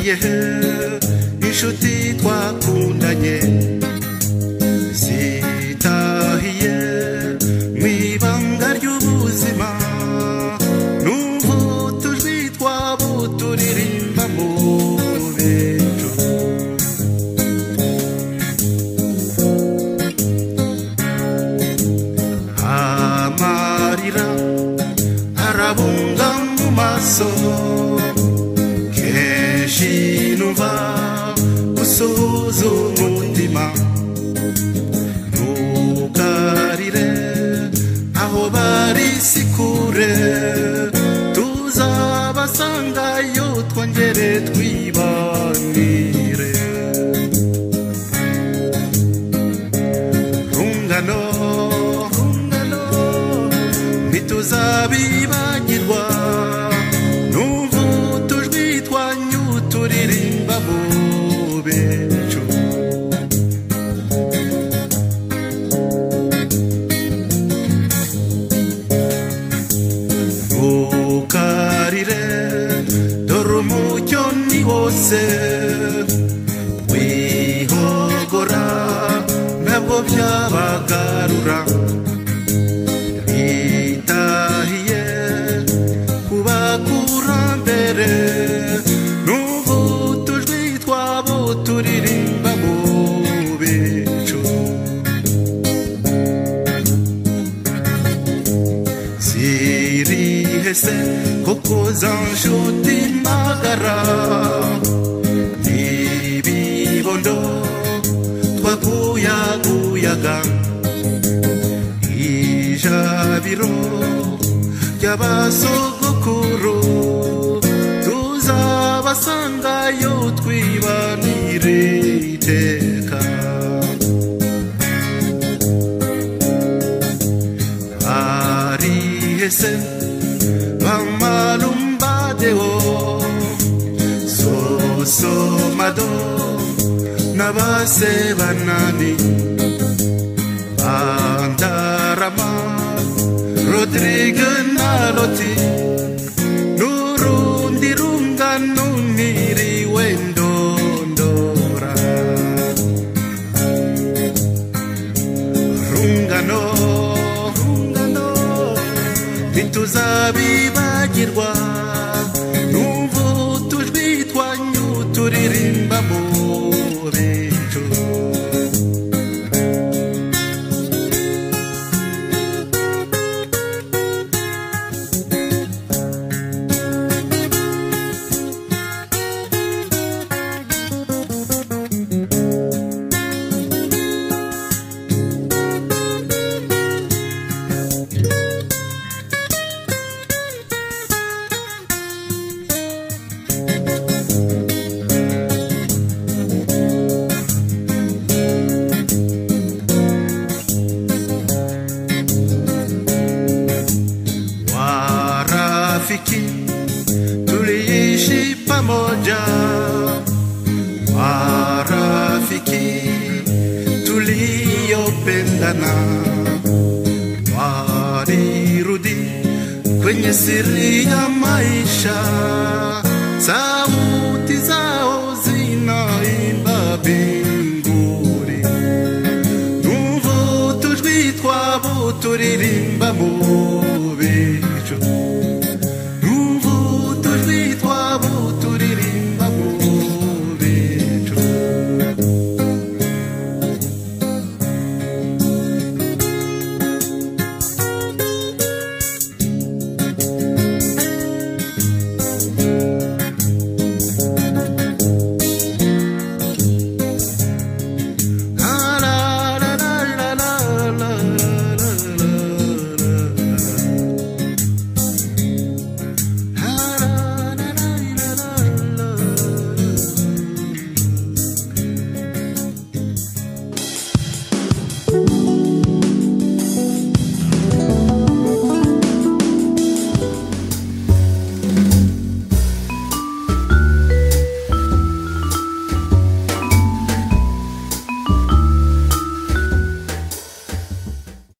यीशु तेरी umva usuhuza umutima ntukarire aho bari si kure tuzabasangayo twongere twibanire. Rungano rungano ntituzabibagirwa ni wose wihogora ntabwo byabagarura bitahiye kubakurambere n'ubu tujwi twabo turirimba mu bicu zirihese koko za nshuti magara ry'abasogokuru tuzabasangayo twibanire iteka. Arihese bamalumbadeho sosomado n'abase banani andarama rodrigue na loti n'urundi rungano rungano rungano ntituzabibagirwa numva utujwi pamoja. Marafiki tuliyopendana walirudi kwenye siri ya maisha. Sa